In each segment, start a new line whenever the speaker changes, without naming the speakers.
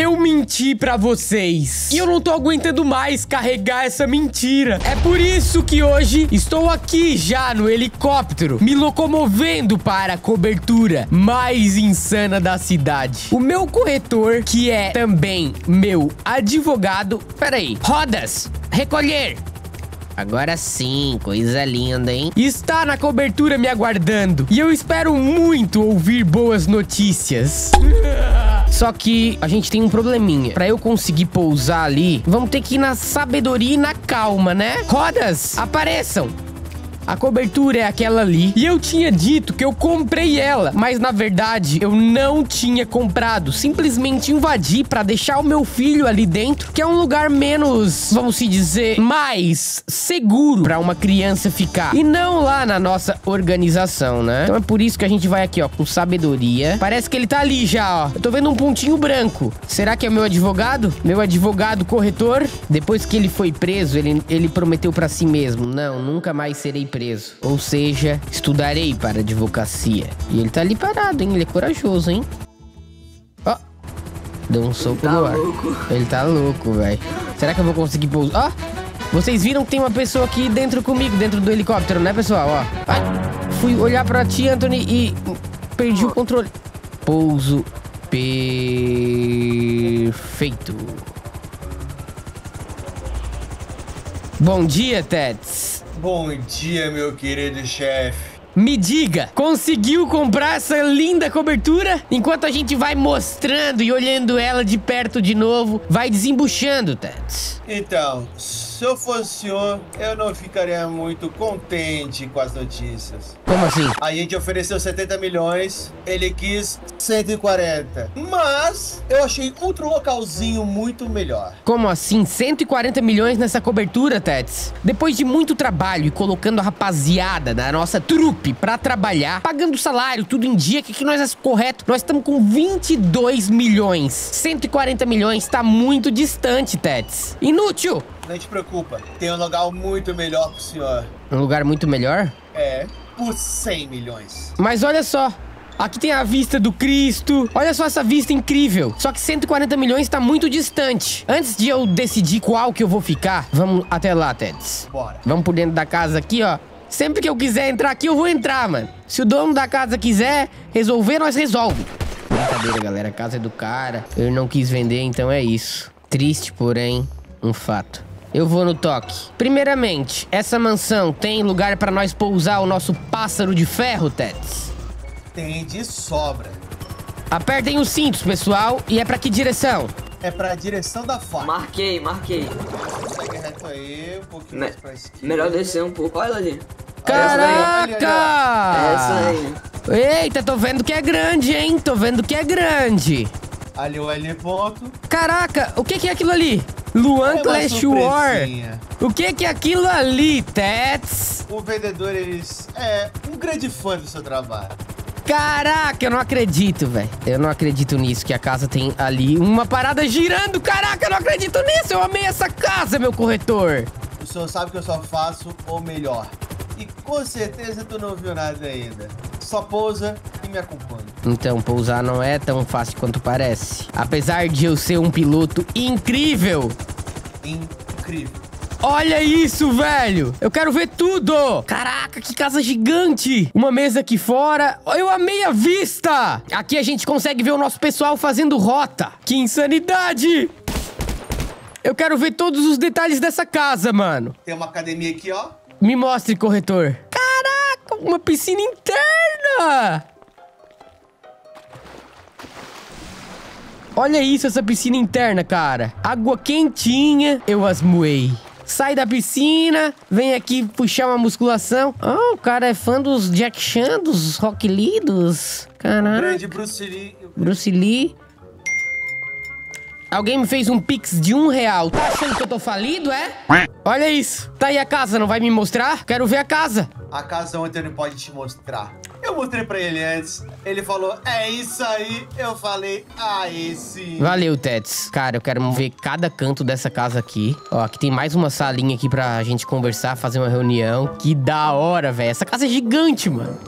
Eu menti pra vocês. E eu não tô aguentando mais carregar essa mentira. É por isso que hoje estou aqui já no helicóptero, me locomovendo para a cobertura mais insana da cidade. O meu corretor, que é também meu advogado... Peraí. Rodas, recolher. Agora sim, coisa linda, hein? Está na cobertura me aguardando. E eu espero muito ouvir boas notícias. Só que a gente tem um probleminha. Pra eu conseguir pousar ali, vamos ter que ir na sabedoria e na calma, né? Rodas, apareçam! A cobertura é aquela ali. E eu tinha dito que eu comprei ela, mas na verdade eu não tinha comprado. Simplesmente invadi para deixar o meu filho ali dentro, que é um lugar menos, vamos se dizer, mais seguro para uma criança ficar. E não lá na nossa organização, né? Então é por isso que a gente vai aqui, ó, com sabedoria. Parece que ele tá ali já, ó. Eu tô vendo um pontinho branco. Será que é meu advogado? Meu advogado corretor? Depois que ele foi preso, ele, ele prometeu para si mesmo: Não, nunca mais serei preso preso. Ou seja, estudarei para advocacia. E ele tá ali parado, hein? Ele é corajoso, hein? Ó. Deu um soco
tá
no ar.
Louco.
Ele tá louco, velho. Será que eu vou conseguir pousar? Ó. Vocês viram que tem uma pessoa aqui dentro comigo, dentro do helicóptero, né, pessoal? Ó. Ai. Fui olhar pra ti, Anthony, e perdi o controle. Pouso perfeito. Bom dia, Tets.
Bom dia, meu querido chefe.
Me diga, conseguiu comprar essa linda cobertura? Enquanto a gente vai mostrando e olhando ela de perto de novo, vai desembuchando, Tats.
Então, se eu fosse o senhor, eu não ficaria muito contente com as notícias.
Como assim?
A gente ofereceu 70 milhões, ele quis 140. Mas eu achei outro localzinho muito melhor.
Como assim? 140 milhões nessa cobertura, Tets? Depois de muito trabalho e colocando a rapaziada da nossa trupe pra trabalhar, pagando salário, tudo em dia, que, que nós é correto? Nós estamos com 22 milhões. 140 milhões tá muito distante, Tets. Inútil!
Não te preocupa, tem um lugar muito melhor pro senhor.
Um lugar muito melhor?
É, por 100 milhões.
Mas olha só, Aqui tem a vista do Cristo. Olha só essa vista incrível. Só que 140 milhões está muito distante. Antes de eu decidir qual que eu vou ficar, vamos até lá, Teds.
Bora.
Vamos por dentro da casa aqui, ó. Sempre que eu quiser entrar aqui, eu vou entrar, mano. Se o dono da casa quiser resolver, nós resolve. Brincadeira, galera. A casa é do cara. Ele não quis vender, então é isso. Triste, porém, um fato. Eu vou no toque. Primeiramente, essa mansão tem lugar para nós pousar o nosso pássaro de ferro, Teds?
Tem de sobra.
Apertem os cintos, pessoal. E é pra que direção?
É pra direção da faca.
Marquei, marquei.
Segue reto aí, um pouquinho
Me
mais pra esquerda.
melhor descer um pouco. Olha ali.
Caraca!
É essa aí.
Eita, tô vendo que é grande, hein? Tô vendo que é grande.
Ali o L ponto.
Caraca, o que que é aquilo ali? Luan
É
Clash War. O que que é aquilo ali, Tets?
O vendedor, eles é um grande fã do seu trabalho.
Caraca, eu não acredito, velho. Eu não acredito nisso, que a casa tem ali uma parada girando. Caraca, eu não acredito nisso. Eu amei essa casa, meu corretor.
O senhor sabe que eu só faço o melhor. E com certeza tu não viu nada ainda. Só pousa e me acompanha.
Então, pousar não é tão fácil quanto parece. Apesar de eu ser um piloto incrível.
Incrível.
Olha isso, velho! Eu quero ver tudo! Caraca, que casa gigante! Uma mesa aqui fora. Eu amei a vista! Aqui a gente consegue ver o nosso pessoal fazendo rota. Que insanidade! Eu quero ver todos os detalhes dessa casa, mano.
Tem uma academia aqui, ó.
Me mostre, corretor. Caraca, uma piscina interna! Olha isso, essa piscina interna, cara. Água quentinha, eu asmoei. Sai da piscina, vem aqui puxar uma musculação. Ah, o cara é fã dos Jack Chan, dos Rock Lee, dos... Caraca.
Grande Bruce Lee.
Bruce Lee. Alguém me fez um pix de um real. Tá achando que eu tô falido, é? Olha isso. Tá aí a casa, não vai me mostrar? Quero ver a casa.
A casa ontem ele pode te mostrar. Eu mostrei pra ele antes. Ele falou, é isso aí. Eu falei, aí sim.
Valeu, Tets. Cara, eu quero ver cada canto dessa casa aqui. Ó, aqui tem mais uma salinha aqui pra gente conversar, fazer uma reunião. Que da hora, velho. Essa casa é gigante, mano.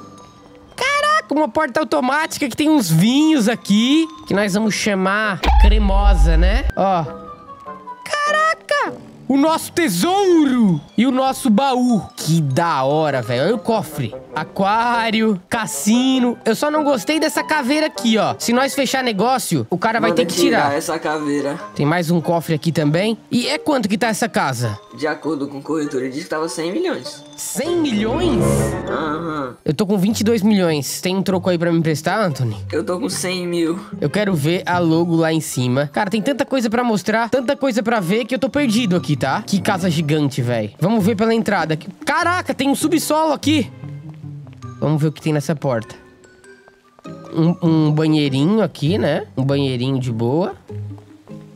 Uma porta automática que tem uns vinhos aqui. Que nós vamos chamar cremosa, né? Ó. Caraca! O nosso tesouro! E o nosso baú. Que da hora, velho. Olha o cofre. Aquário, cassino. Eu só não gostei dessa caveira aqui, ó. Se nós fechar negócio, o cara vai ter que tirar.
essa caveira.
Tem mais um cofre aqui também. E é quanto que tá essa casa?
De acordo com o corretor, ele disse que tava 100 milhões.
100 milhões?
Aham.
Eu tô com 22 milhões. Tem um troco aí pra me emprestar, Anthony?
Eu tô com 100 mil.
Eu quero ver a logo lá em cima. Cara, tem tanta coisa pra mostrar, tanta coisa pra ver que eu tô perdido aqui, tá? Que casa gigante, velho. Vamos ver pela entrada aqui. Caraca, tem um subsolo aqui. Vamos ver o que tem nessa porta. Um, um banheirinho aqui, né? Um banheirinho de boa.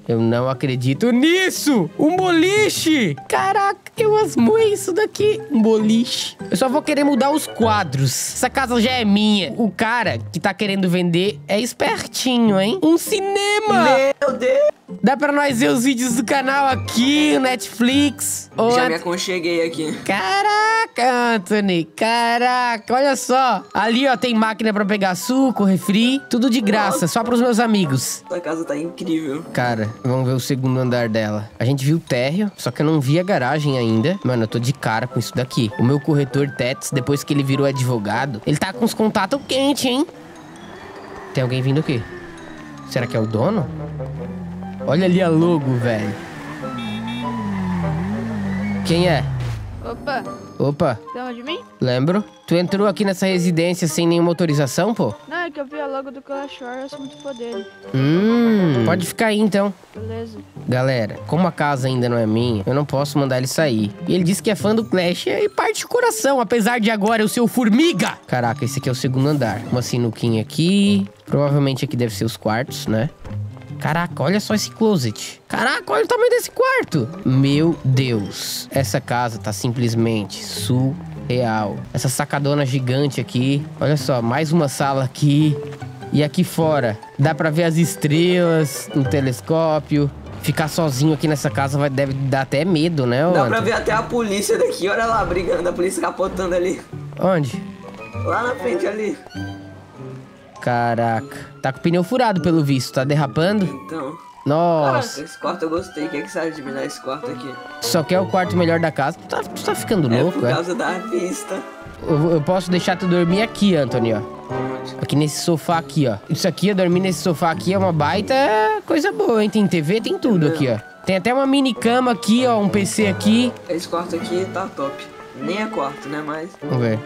Eu não acredito nisso! Um boliche! Caraca, eu amo isso daqui. Um boliche. Eu só vou querer mudar os quadros. Essa casa já é minha. O cara que tá querendo vender é espertinho, hein? Um cinema!
Meu Deus!
Dá pra nós ver os vídeos do canal aqui, o Netflix.
Já
Ant-
me aconcheguei aqui.
Caraca, Anthony. Caraca, olha só. Ali, ó, tem máquina pra pegar suco, refri. Tudo de graça, só pros meus amigos.
Essa casa tá incrível.
Cara, vamos ver o segundo andar dela. A gente viu o térreo, só que eu não vi a garagem ainda. Mano, eu tô de cara com isso daqui. O meu corretor Tets, depois que ele virou advogado, ele tá com os contatos quentes, hein? Tem alguém vindo aqui. Será que é o dono? Olha ali a logo, velho. Quem é?
Opa,
Opa,
lembra de mim?
lembro. Tu entrou aqui nessa residência sem nenhuma autorização, pô?
Não, é que eu vi a logo do Clash Royale muito poder.
Hum, pode ficar aí então.
Beleza.
Galera, como a casa ainda não é minha, eu não posso mandar ele sair. E ele disse que é fã do Clash e parte o coração, apesar de agora eu ser o Formiga. Caraca, esse aqui é o segundo andar. Uma sinuquinha aqui. Provavelmente aqui deve ser os quartos, né? Caraca, olha só esse closet. Caraca, olha o tamanho desse quarto. Meu Deus. Essa casa tá simplesmente surreal. Essa sacadona gigante aqui. Olha só, mais uma sala aqui. E aqui fora, dá pra ver as estrelas no telescópio. Ficar sozinho aqui nessa casa vai, deve dar até medo, né,
Dá pra
Anthony?
ver até a polícia daqui. Olha lá, brigando. A polícia capotando ali.
Onde?
Lá na frente ali.
Caraca. Tá com o pneu furado, pelo visto. Tá derrapando?
Então.
Nossa.
Caraca, esse quarto eu gostei. Quem é que sabe de me dar esse quarto aqui?
Só quer o quarto melhor da casa. Tu tá, tu tá ficando
É
louco,
por
é?
causa da vista.
Eu, eu posso deixar tu dormir aqui, Anthony, ó. Aqui nesse sofá aqui, ó. Isso aqui, eu dormir nesse sofá aqui é uma baita coisa boa, hein? Tem TV, tem tudo aqui, ó. Tem até uma mini cama aqui, ó. Um PC aqui.
Esse quarto aqui tá top. Nem é quarto, né? Mas
Vamos ver.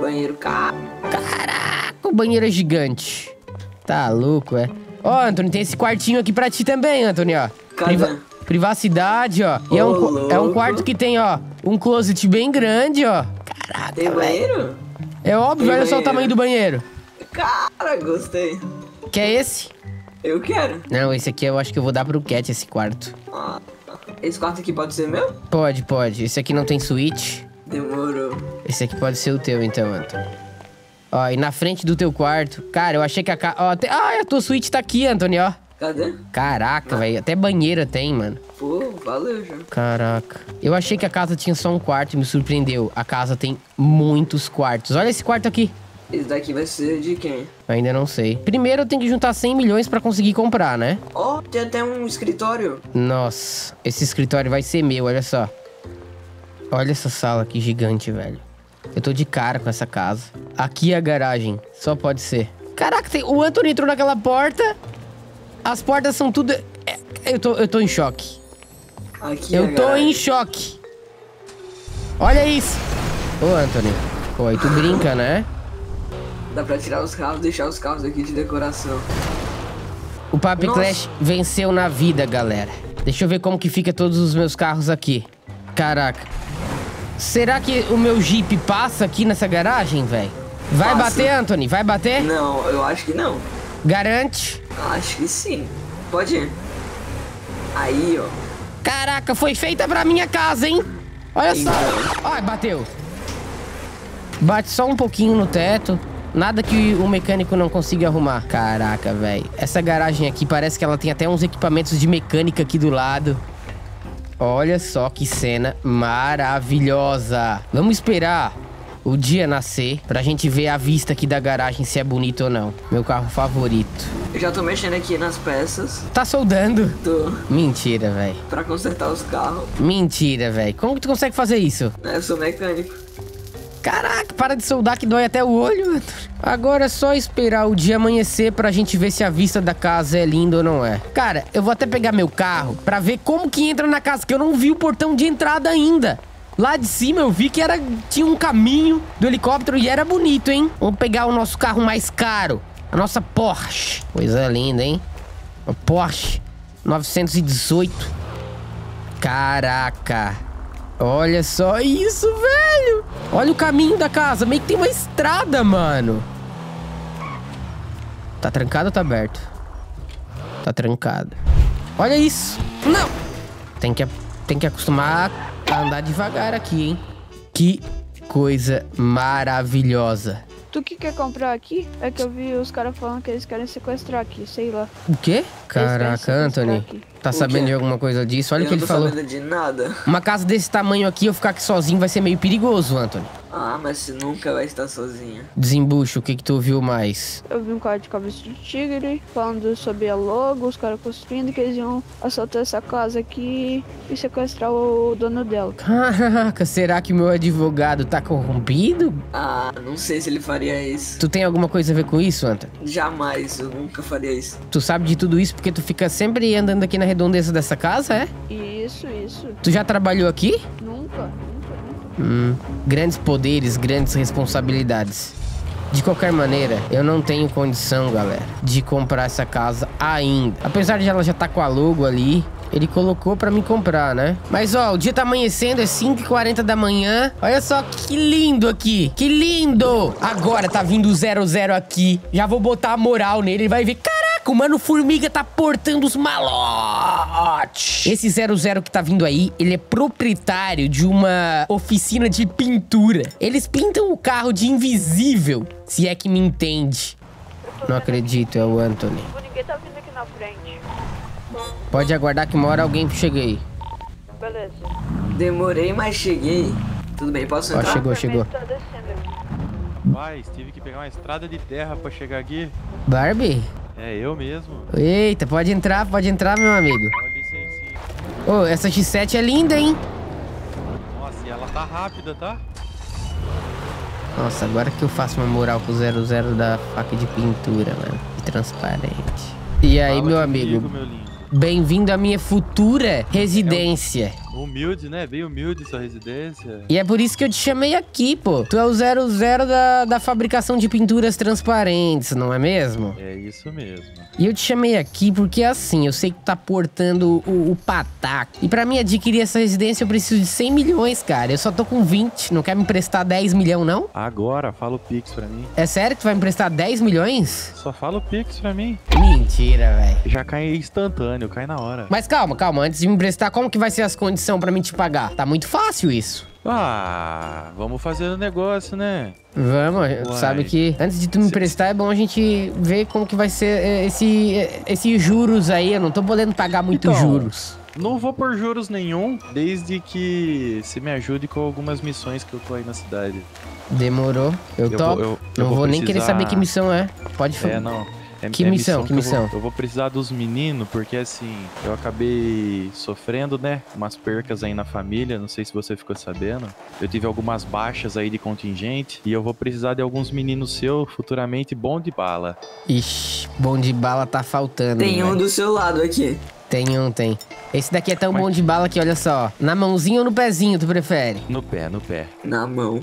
Banheiro caro.
Caraca, o banheiro é gigante. Tá louco, é? Ó, Anthony, tem esse quartinho aqui pra ti também, Anthony, ó.
Cadê?
Privacidade, ó. E é um, qu- é um
louco.
quarto que tem, ó, um closet bem grande, ó. Caraca,
Tem banheiro?
É óbvio,
Tem
olha só o tamanho do banheiro.
Cara, gostei.
Quer esse?
Eu quero.
Não, esse aqui eu acho que eu vou dar pro Cat, esse quarto.
Ah, esse quarto aqui pode ser meu?
Pode, pode. Esse aqui não tem suíte.
Demorou.
Esse aqui pode ser o teu, então, Anthony. Ó, e na frente do teu quarto. Cara, eu achei que a ca... Ó, até... Ah, a tua suíte tá aqui, Anthony, ó.
Cadê?
Caraca, velho. Até banheira tem, mano.
Pô, valeu, já.
Caraca. Eu achei que a casa tinha só um quarto e me surpreendeu. A casa tem muitos quartos. Olha esse quarto aqui.
Esse daqui vai ser de quem?
Ainda não sei. Primeiro eu tenho que juntar 100 milhões pra conseguir comprar, né?
Ó, tem até um escritório.
Nossa, esse escritório vai ser meu, olha só. Olha essa sala aqui gigante, velho. Eu tô de cara com essa casa. Aqui é a garagem, só pode ser. Caraca, tem... o Anthony entrou naquela porta. As portas são tudo. é, Eu tô, eu tô em choque.
Aqui é
Eu
a
tô
garagem.
em choque. Olha isso. Ô, Anthony. Pô, aí tu brinca, né?
Dá pra tirar os carros, deixar os carros aqui de decoração.
O Papi
Nossa.
Clash venceu na vida, galera. Deixa eu ver como que fica todos os meus carros aqui. Caraca. Será que o meu Jeep passa aqui nessa garagem, velho? Vai
Passa.
bater, Anthony? Vai bater?
Não, eu acho que não.
Garante?
Acho que sim. Pode ir. Aí, ó.
Caraca, foi feita pra minha casa, hein? Olha só.
Então.
Ai, bateu. Bate só um pouquinho no teto. Nada que o mecânico não consiga arrumar. Caraca, velho. Essa garagem aqui parece que ela tem até uns equipamentos de mecânica aqui do lado. Olha só que cena maravilhosa. Vamos esperar o dia nascer pra gente ver a vista aqui da garagem se é bonito ou não. Meu carro favorito.
Eu já tô mexendo aqui nas peças.
Tá soldando?
Tô
Mentira, velho.
pra consertar os carros.
Mentira, velho. Como que tu consegue fazer isso?
Eu sou mecânico.
Caraca, para de soldar que dói até o olho. Agora é só esperar o dia amanhecer pra gente ver se a vista da casa é linda ou não é. Cara, eu vou até pegar meu carro pra ver como que entra na casa, que eu não vi o portão de entrada ainda. Lá de cima eu vi que era tinha um caminho do helicóptero e era bonito, hein? Vamos pegar o nosso carro mais caro, a nossa Porsche. Coisa linda, hein? A Porsche 918. Caraca. Olha só isso, velho. Olha o caminho da casa. Meio que tem uma estrada, mano. Tá trancado ou tá aberto? Tá trancado. Olha isso. Não. Tem que, tem que acostumar a andar devagar aqui, hein? Que coisa maravilhosa.
Tu que quer comprar aqui? É que eu vi os caras falando que eles querem sequestrar aqui, sei lá.
O quê? Caraca, Anthony.
aqui.
Tá
O
sabendo
quê?
de alguma coisa disso? Olha o
eu
que
não
ele
tô
falou.
sabendo de nada.
Uma casa desse tamanho aqui, eu ficar aqui sozinho vai ser meio perigoso, Anthony.
Ah, mas você nunca vai estar sozinho.
Desembucha, o que que tu ouviu mais?
Eu vi um cara de cabeça de tigre falando sobre a logo, os caras construindo que eles iam assaltar essa casa aqui e sequestrar o dono dela.
Caraca, será que meu advogado tá corrompido?
Ah, não sei se ele faria isso.
Tu tem alguma coisa a ver com isso, Anthony?
Jamais, eu nunca faria isso.
Tu sabe de tudo isso porque tu fica sempre andando aqui na redondeza dessa casa, é?
Isso, isso.
Tu já trabalhou aqui?
Nunca, nunca, nunca.
Hum, grandes poderes, grandes responsabilidades. De qualquer maneira, eu não tenho condição, galera, de comprar essa casa ainda. Apesar de ela já tá com a logo ali, ele colocou pra me comprar, né? Mas ó, o dia tá amanhecendo, é 5h40 da manhã. Olha só que lindo aqui. Que lindo! Agora tá vindo o 00 aqui. Já vou botar a moral nele, ele vai ver. Caraca, o Mano Formiga tá portando os malotes. Esse 00 que tá vindo aí, ele é proprietário de uma oficina de pintura. Eles pintam o carro de invisível, se é que me entende. Não acredito, é o Anthony.
Ninguém tá vindo aqui na frente.
Pode aguardar que uma hora alguém chegue aí.
Beleza.
Demorei, mas cheguei. Tudo bem, posso
Ó,
entrar?
chegou, chegou.
Tá descendo aqui.
Paz, tive que pegar uma estrada de terra pra chegar aqui.
Barbie?
É eu mesmo.
Eita, pode entrar, pode entrar, meu amigo. Ô, essa X7 é linda, hein?
Nossa, e ela tá rápida, tá?
Nossa, agora que eu faço uma moral com o 00 da faca de pintura, mano. De transparente. E aí,
Fala
meu
comigo,
amigo?
meu lindo.
Bem-vindo à minha futura residência.
Humilde, né? Bem humilde sua residência.
E é por isso que eu te chamei aqui, pô. Tu é o 00 da, da fabricação de pinturas transparentes, não é mesmo?
É isso mesmo.
E eu te chamei aqui porque, assim, eu sei que tu tá portando o, o pataco. E pra mim adquirir essa residência eu preciso de 100 milhões, cara. Eu só tô com 20. Não quer me emprestar 10 milhões, não?
Agora, fala o Pix pra mim.
É sério que tu vai me emprestar 10 milhões?
Só fala o Pix pra mim.
Mentira, velho.
Já cai instantâneo, cai na hora.
Mas calma, calma. Antes de me emprestar, como que vai ser as condições pra mim te pagar? Tá muito fácil isso.
Ah, vamos fazer o negócio, né?
Vamos,
Uai.
sabe que antes de tu me emprestar é bom a gente ver como que vai ser eh, esse, eh, esses juros aí. Eu não tô podendo pagar muito
Então,
juros.
Não vou por juros nenhum, desde que você me ajude com algumas missões que eu tô aí na cidade.
Demorou. Eu,
Eu
topo.
vou- eu-
não
eu
vou,
vou
nem querer
precisar-
saber que missão é. Pode falar.
É, não. É,
Que
é
missão, que
eu
missão?
vou- Eu vou, precisar dos meninos, porque assim, eu acabei sofrendo, né? Umas percas aí na família, não sei se você ficou sabendo. Eu tive algumas baixas aí de contingente e eu vou precisar de alguns meninos seus futuramente bom de bala.
Ixi, bom de bala tá faltando.
Tem um
velho.
do seu lado aqui.
Tem um, tem. Esse daqui é tão
Mas-
bom de bala que, olha só. Na mãozinha ou no pezinho, tu prefere?
No pé, no pé.
Na mão.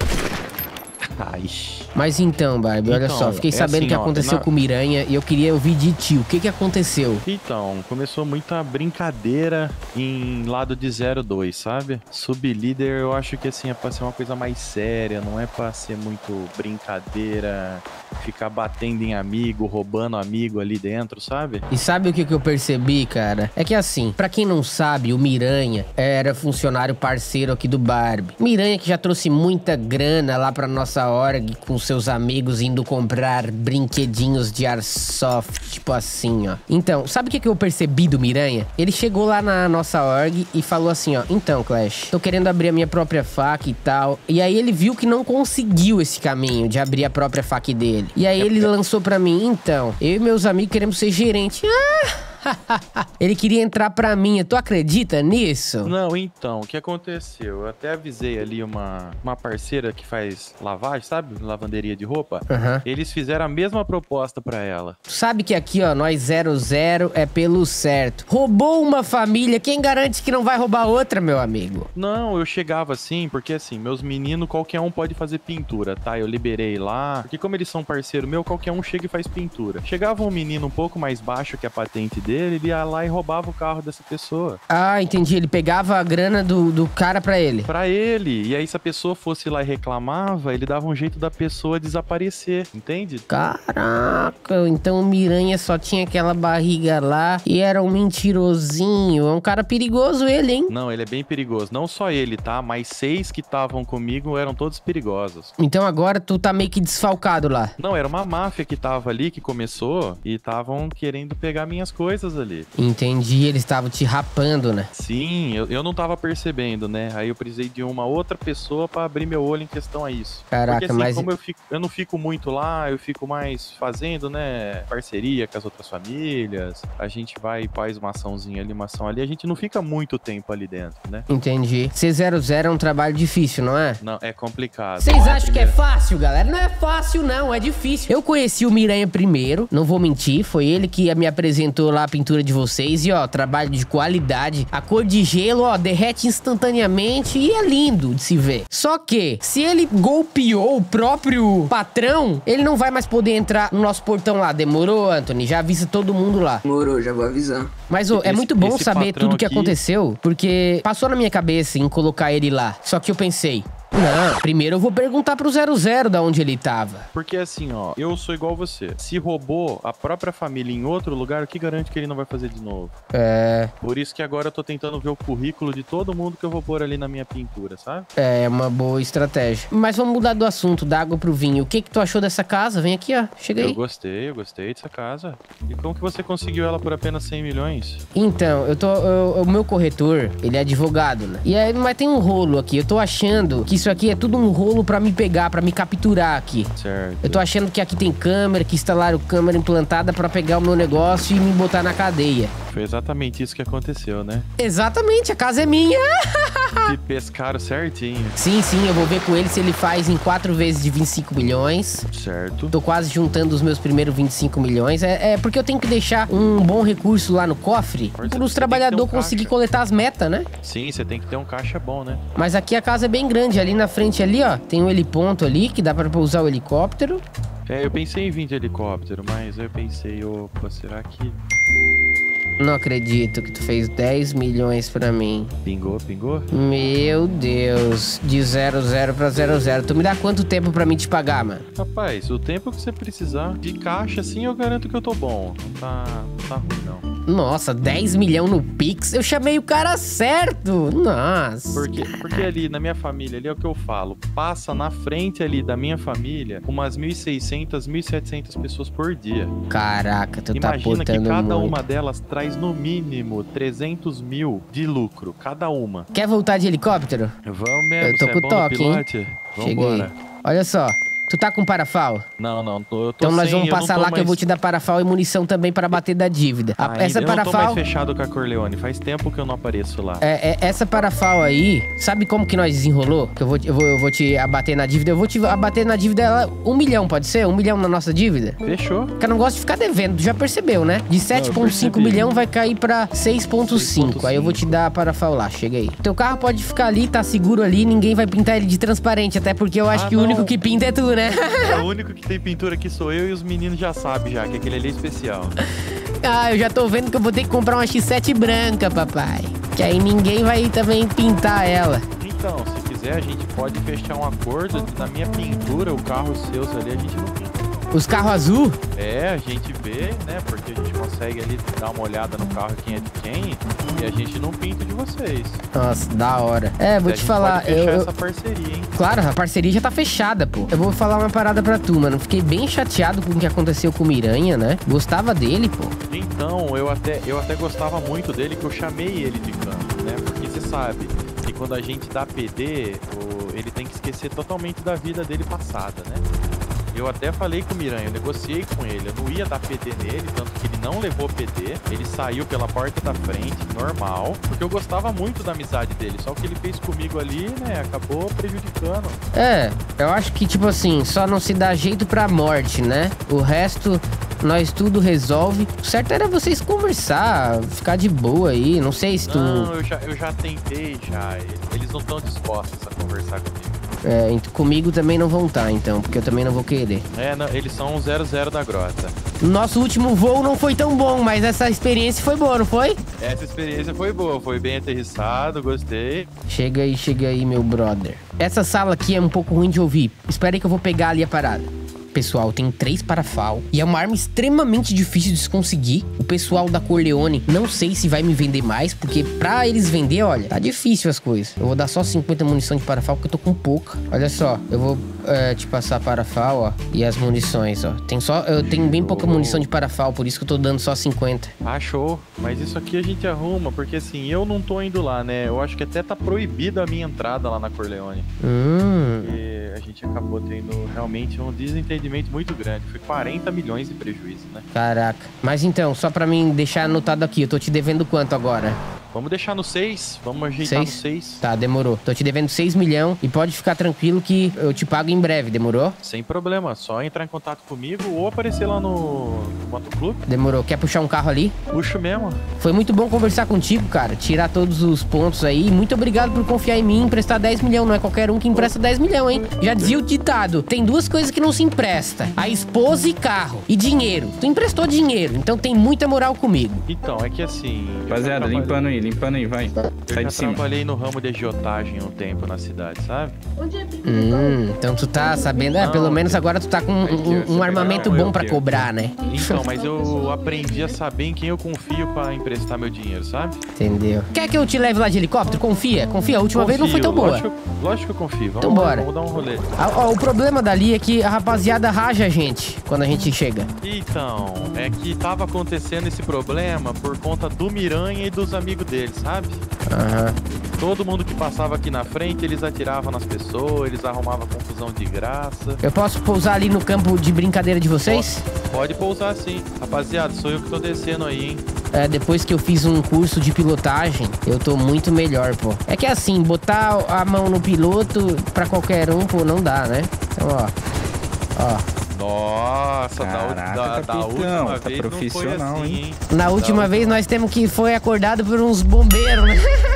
Mas então, Barbie, olha
Então,
só. Fiquei
é
sabendo
assim,
que
ó,
aconteceu
na-
com o Miranha e eu queria ouvir de ti. O que que aconteceu?
Então, começou muita brincadeira em lado de 02, sabe? Sublíder eu acho que assim é pra ser uma coisa mais séria, não é pra ser muito brincadeira, ficar batendo em amigo, roubando amigo ali dentro, sabe?
E sabe o que, que eu percebi, cara? É que assim, pra quem não sabe, o Miranha era funcionário parceiro aqui do Barbie. Miranha que já trouxe muita grana lá pra nossa org com seus amigos indo comprar brinquedinhos de airsoft, tipo assim, ó. Então, sabe o que, que eu percebi do Miranha? Ele chegou lá na nossa org e falou assim, ó. Então, Clash, tô querendo abrir a minha própria faca e tal. E aí ele viu que não conseguiu esse caminho de abrir a própria faca dele. E aí ele lançou pra mim, então, eu e meus amigos queremos ser gerente. Ah! Ele queria entrar pra mim. Tu acredita nisso?
Não, então, o que aconteceu? Eu até avisei ali uma, uma parceira que faz lavagem, sabe? Lavanderia de roupa.
Aham.
Eles fizeram a mesma proposta pra ela.
Tu sabe que aqui, ó, nós 00 é pelo certo. Roubou uma família, quem garante que não vai roubar outra, meu amigo?
Não, eu chegava assim, porque assim, meus meninos, qualquer um pode fazer pintura, tá? Eu liberei lá, porque como eles são parceiro meu, qualquer um chega e faz pintura. Chegava um menino um pouco mais baixo que a patente dele, ele ia lá e roubava o carro dessa pessoa.
Ah, entendi. Ele pegava a grana do, do cara pra ele.
Pra ele. E aí, se a pessoa fosse lá e reclamava, ele dava um jeito da pessoa desaparecer, entende?
Caraca, então o Miranha só tinha aquela barriga lá e era um mentirosinho. É um cara perigoso ele, hein?
Não, ele é bem perigoso. Não só ele, tá? Mas seis que estavam comigo eram todos perigosos.
Então agora tu tá meio que desfalcado lá.
Não, era uma máfia que tava ali, que começou, e estavam querendo pegar minhas coisas ali.
Entendi, eles estavam te rapando, né?
Sim, eu, eu não tava percebendo, né? Aí eu precisei de uma outra pessoa pra abrir meu olho em questão a isso.
Caraca,
Porque assim,
mas-
como eu, fico, eu não fico muito lá, eu fico mais fazendo, né, parceria com as outras famílias. A gente vai e faz uma açãozinha ali, uma ação ali. A gente não fica muito tempo ali dentro, né?
Entendi. C00 é um trabalho difícil, não é?
Não, é complicado.
Vocês
a
acham que é fácil, galera? Não é fácil, não, é difícil. Eu conheci o Miranha primeiro, não vou mentir, foi ele que me apresentou lá pintura de vocês. E ó, trabalho de qualidade. A cor de gelo, ó, derrete instantaneamente e é lindo de se ver. Só que, se ele golpeou o próprio patrão, ele não vai mais poder entrar no nosso portão lá. Demorou, Anthony? Já avisa todo mundo lá.
Demorou, já vou avisar.
Mas ô, é muito bom saber tudo que
aqui-
aconteceu, porque passou na minha cabeça em colocar ele lá. Só que eu pensei, não, primeiro eu vou perguntar pro 00 da onde ele tava.
Porque assim, ó, eu sou igual você. Se roubou a própria família em outro lugar, o que garante que ele não vai fazer de novo?
É,
Por isso que agora eu tô tentando ver o currículo de todo mundo que eu vou pôr ali na minha pintura, sabe?
é uma boa estratégia. Mas vamos mudar do assunto, da água pro vinho. O que que tu achou dessa casa? Vem aqui, ó. Chega
Eu
aí.
gostei, eu gostei dessa casa. E como que você conseguiu ela por apenas 100 milhões?
Então, eu tô. eu- o meu corretor, ele é advogado, né? E aí, mas tem um rolo aqui. Eu tô achando que isso aqui é tudo um rolo pra me pegar, pra me capturar aqui.
Certo.
Eu tô achando que aqui tem câmera, que instalaram câmera implantada pra pegar o meu negócio e me botar na cadeia.
Foi exatamente isso que aconteceu, né?
Exatamente, a casa é minha.
Se pescaram certinho.
Sim, sim, eu vou ver com ele se ele faz em quatro vezes de 25 milhões.
Certo.
Tô quase juntando os meus primeiros 25 milhões. É, é porque eu tenho que deixar um bom recurso lá no cofre para os trabalhadores
um
conseguir
caixa.
coletar as metas, né?
Sim, você tem que ter um caixa bom, né?
Mas aqui a casa é bem grande. Ali na frente, ali, ó, tem um heliponto ali que dá para pousar o helicóptero.
É, eu pensei em vir de helicóptero, mas eu pensei, opa, será que
Não acredito que tu fez 10 milhões pra mim.
pingou, pingou?
Meu Deus, de 00 pra 00. Tu me dá quanto tempo pra mim te pagar, mano?
Rapaz, o tempo que você precisar de caixa, sim, eu garanto que eu tô bom. Não tá, não tá ruim, não.
Nossa, 10 milhões no Pix? Eu chamei o cara certo. Nossa.
Porque, porque ali na minha família, ali é o que eu falo, passa na frente ali da minha família umas 1.600, 1.700 pessoas por dia.
Caraca, tu tá
Imagina que
botando
cada
muito.
uma delas traz no mínimo 300 mil de lucro, cada uma.
Quer voltar de helicóptero?
Vamos mesmo,
Eu tô
você
com
é
toque, hein?
pilote?
Cheguei.
Vambora.
Olha só, tu tá com parafal?
Não, não, tô, eu tô
Então nós
sem,
vamos
eu
passar lá que eu
mais-
vou te dar parafal e munição também para bater da dívida. A-
Ainda-
essa
eu não tô
parafal...
mais fechado com a Corleone, faz tempo que eu não apareço lá.
É, é, essa parafal aí, sabe como que nós desenrolou? Que eu vou, te- eu vou, eu vou te abater na dívida. Eu vou te abater na dívida ela, um milhão, pode ser? Um milhão na nossa dívida?
Fechou?
Porque eu não gosto de ficar devendo, tu já percebeu, né? De 7,5
percebi.
milhão vai cair pra 6,5. Aí eu vou te dar a parafal lá, chega aí. Teu carro pode ficar ali, tá seguro ali, ninguém vai pintar ele de transparente. Até porque eu acho
Ah,
que o
não.
único que pinta é tu, né?
O único que tem pintura aqui sou eu e os meninos já sabem já, que aquele ali é especial.
ah, eu já tô vendo que eu vou ter que comprar uma X7 branca, papai. Que aí ninguém vai também pintar ela.
Então, se quiser, a gente pode fechar um acordo na minha pintura, o carro seus ali, a gente não.
Os carros azul?
É, a gente vê, né? Porque a gente consegue ali dar uma olhada no carro quem é de quem e a gente não pinta de vocês.
Nossa, da hora. É, vou
E
te falar,
pode
eu, eu-
essa parceria, hein?
Claro, a parceria já tá fechada, pô. Eu vou falar uma parada pra tu, mano. Fiquei bem chateado com o que aconteceu com o Miranha, né? Gostava dele, pô.
Então, eu até, eu até gostava muito dele, que eu chamei ele de canto, né? Porque você sabe que quando a gente dá PD, ele tem que esquecer totalmente da vida dele passada, né? Eu até falei com o Miranha, eu negociei com ele, eu não ia dar PD nele, tanto que ele não levou PD, ele saiu pela porta da frente, normal, porque eu gostava muito da amizade dele, só o que ele fez comigo ali, né, acabou prejudicando.
É, eu acho que, tipo assim, só não se dá jeito pra morte, né? O resto, nós tudo resolve. O certo era vocês conversar, ficar de boa aí. Não sei se tu.
Não, eu já, eu já tentei já, eles não estão dispostos a conversar comigo.
É, comigo também não vão estar, então, porque eu também não vou querer.
É, não, eles são um 00 da grota.
Nosso último voo não foi tão bom, mas essa experiência foi boa, não foi?
Essa experiência foi boa, foi bem aterrissado, gostei.
Chega aí, chega aí, meu brother. Essa sala aqui é um pouco ruim de ouvir. Espera aí que eu vou pegar ali a parada. Pessoal, tem três parafal e é uma arma extremamente difícil de se conseguir. O pessoal da Corleone não sei se vai me vender mais, porque pra eles vender, olha, tá difícil as coisas. Eu vou dar só 50 munição de parafal porque eu tô com pouca. Olha só, eu vou é, te passar parafal, ó, e as munições, ó. Tem só, eu tenho bem pouca munição de parafal, por isso que eu tô dando só 50.
Ah, show. Mas isso aqui a gente arruma, porque assim, eu não tô indo lá, né? Eu acho que até tá proibida a minha entrada lá na Corleone.
Hum,
E a gente acabou tendo realmente um desentendimento muito grande. Foi 40 milhões de prejuízo, né?
caraca. Mas então, só pra mim deixar anotado aqui, eu tô te devendo quanto agora?
Vamos deixar no 6, vamos ajeitar
Seis?
no 6.
Tá, demorou. Tô te devendo 6 milhão e pode ficar tranquilo que eu te pago em breve, demorou?
Sem problema, só entrar em contato comigo ou aparecer lá no motoclube.
Demorou. Quer puxar um carro ali?
Puxo mesmo.
Foi muito bom conversar contigo, cara. Tirar todos os pontos aí. Muito obrigado por confiar em mim e emprestar 10 milhão. Não é qualquer um que empresta 10 milhão, hein? Já dizia o ditado. Tem duas coisas que não se empresta. A esposa e carro. E dinheiro. Tu emprestou dinheiro, então tem muita moral comigo.
Então, é que assim.
Rapaziada, limpando aí, limpando aí, vai.
Eu
Sai
já
de cima.
trabalhei no ramo de agiotagem um tempo na cidade, sabe?
Hum, então tu tá sabendo. É,
Não,
pelo menos agora tu tá com um,
ó,
um
você
armamento bom pra cobrar, né?
Então, mas eu aprendi a saber em quem eu confio pra emprestar meu dinheiro, sabe?
Entendeu? Quer que eu te leve lá de helicóptero? Confia, confia. A última vez não foi tão boa.
Lógico, lógico que eu confio. Vamos,
Então bora.
vamos dar um rolê.
Ah, ó, o problema dali é que a rapaziada raja a gente quando a gente chega.
Então, é que tava acontecendo esse problema por conta do Miranha e dos amigos dele, sabe?
Aham.
Todo mundo que passava aqui na frente, eles atiravam nas pessoas, eles arrumavam confusão de graça.
Eu posso pousar ali no campo de brincadeira de vocês?
Pode pousar sim. Rapaziada, sou eu que tô descendo aí, hein?
É, depois que eu fiz um curso de pilotagem, eu tô muito melhor, pô. É que assim, botar a mão no piloto pra qualquer um, pô, não dá, né? Então, ó. Ó.
Nossa, da,
Caraca,
da, da
capitão,
última
tá
vez não foi
profissional,
assim,
hein?
hein?
Na última vez nós temos que foi acordado por uns bombeiros, né?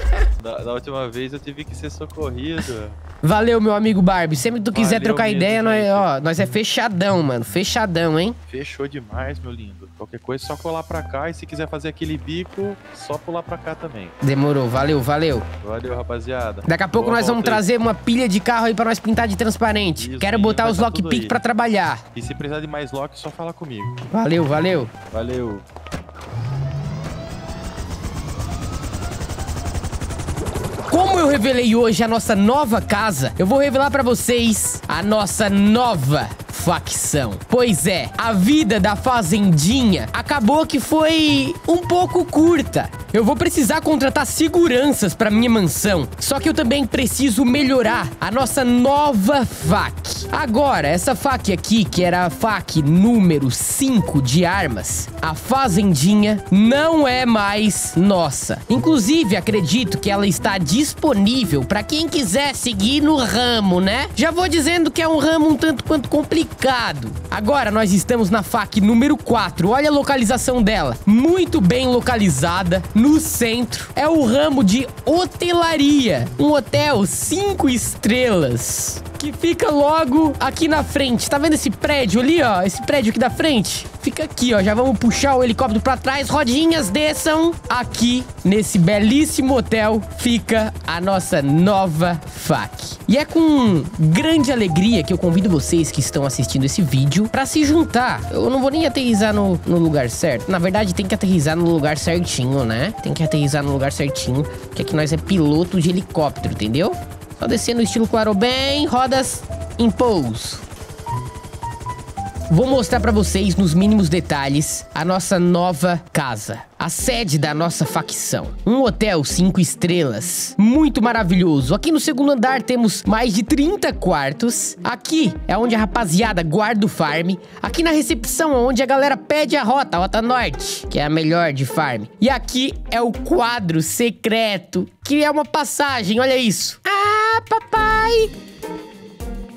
Da, da última vez eu tive que ser socorrido.
Valeu, meu amigo Barbie. Sempre que tu quiser
Valeu
trocar
mesmo,
ideia, nós, ó, nós é fechadão, mano. Fechadão, hein?
Fechou demais, meu lindo. Qualquer coisa, é só colar pra cá. E se quiser fazer aquele bico, só pular pra cá também.
Demorou, valeu, valeu.
Valeu, rapaziada.
Daqui a pouco
Boa
nós vamos
volta
trazer uma pilha de carro aí pra nós pintar de transparente.
Isso,
Quero botar os
tá
lockpick pra trabalhar.
E se precisar de mais lock, só fala comigo.
Valeu, valeu.
Valeu.
Como eu revelei hoje a nossa nova casa, eu vou revelar pra vocês a nossa nova facção. Pois é, a vida da fazendinha acabou que foi um pouco curta. Eu vou precisar contratar seguranças pra minha mansão. Só que eu também preciso melhorar a nossa nova fac. Agora, essa fac aqui, que era a fac número 5 de armas, a fazendinha não é mais nossa. Inclusive, acredito que ela está disponível pra quem quiser seguir no ramo, né? Já vou dizendo que é um ramo um tanto quanto complicado. Agora nós estamos na fac número 4. Olha a localização dela. Muito bem localizada, no centro. É o ramo de hotelaria. Um hotel 5 estrelas. Que fica logo aqui na frente. Tá vendo esse prédio ali, ó? Esse prédio aqui da frente? Fica aqui, ó. Já vamos puxar o helicóptero pra trás. Rodinhas, desçam. Aqui, nesse belíssimo hotel, fica a nossa nova FAC. E é com grande alegria que eu convido vocês que estão assistindo esse vídeo pra se juntar. Eu não vou nem aterrizar no, no lugar certo. Na verdade, tem que aterrizar no lugar certinho, né? Tem que aterrizar no lugar certinho, que aqui nós é piloto de helicóptero, entendeu? Só descer no estilo claro bem, rodas em pouso. Vou mostrar pra vocês nos mínimos detalhes a nossa nova casa, a sede da nossa facção. Um hotel cinco estrelas, muito maravilhoso. Aqui no segundo andar temos mais de 30 quartos. Aqui é onde a rapaziada guarda o farm. Aqui na recepção é onde a galera pede a rota, a rota norte, que é a melhor de farm. E aqui é o quadro secreto, que é uma passagem, olha isso. Ah, papai!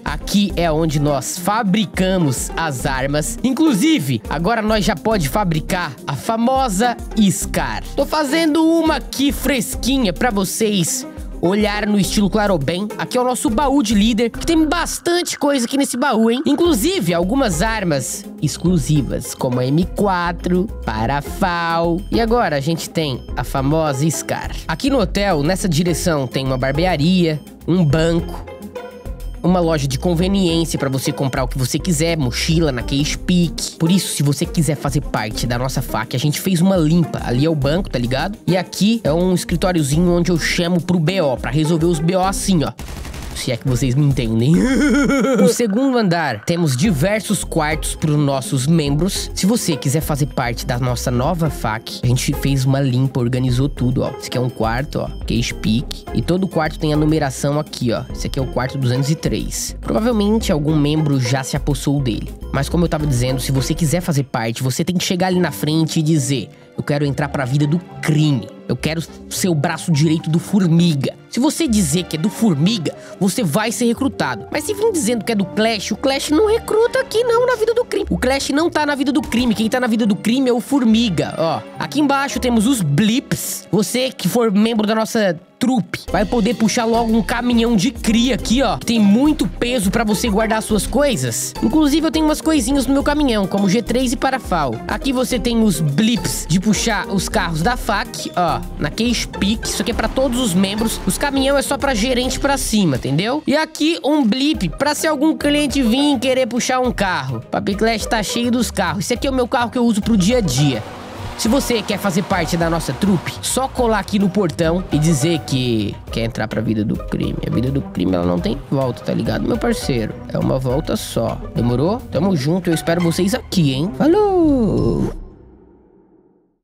Aqui é onde nós fabricamos as armas. Inclusive, agora nós já pode fabricar a famosa Scar. Tô fazendo uma aqui fresquinha pra vocês olhar no estilo Clarobem. Aqui é o nosso baú de líder, que tem bastante coisa aqui nesse baú, hein? Inclusive, algumas armas exclusivas, como a M4, Parafal. E agora a gente tem a famosa Scar. Aqui no hotel, nessa direção, tem uma barbearia, um banco, uma loja de conveniência para você comprar o que você quiser, mochila na Case Peak. Por isso, se você quiser fazer parte da nossa faca, a gente fez uma limpa. Ali é o banco, tá ligado? E aqui é um escritóriozinho onde eu chamo pro BO, para resolver os BO assim, ó se é que vocês me entendem. no segundo andar, temos diversos quartos para os nossos membros. Se você quiser fazer parte da nossa nova FAC, a gente fez uma limpa, organizou tudo, ó. Esse aqui é um quarto, ó, Case Peak. E todo quarto tem a numeração aqui, ó. Esse aqui é o quarto 203. Provavelmente algum membro já se apossou dele. Mas como eu tava dizendo, se você quiser fazer parte, você tem que chegar ali na frente e dizer: Eu quero entrar para a vida do crime. Eu quero ser o braço direito do Formiga. Se você dizer que é do Formiga, você vai ser recrutado. Mas se vir dizendo que é do Clash, o Clash não recruta aqui não na vida do crime. O Clash não tá na vida do crime. Quem tá na vida do crime é o Formiga, ó. Aqui embaixo temos os Blips. Você que for membro da nossa trupe. Vai poder puxar logo um caminhão de cria aqui, ó. Tem muito peso para você guardar suas coisas. Inclusive, eu tenho umas coisinhas no meu caminhão, como G3 e parafal. Aqui você tem os blips de puxar os carros da FAC, ó. Na Case Peak. Isso aqui é pra todos os membros. Os caminhão é só pra gerente pra cima, entendeu? E aqui um blip pra se algum cliente vir querer puxar um carro. Papiclash tá cheio dos carros. Esse aqui é o meu carro que eu uso pro dia a dia. Se você quer fazer parte da nossa trupe, só colar aqui no portão e dizer que quer entrar pra vida do crime. A vida do crime, ela não tem volta, tá ligado, meu parceiro? É uma volta só. Demorou? Tamo junto, eu espero vocês aqui, hein? Falou!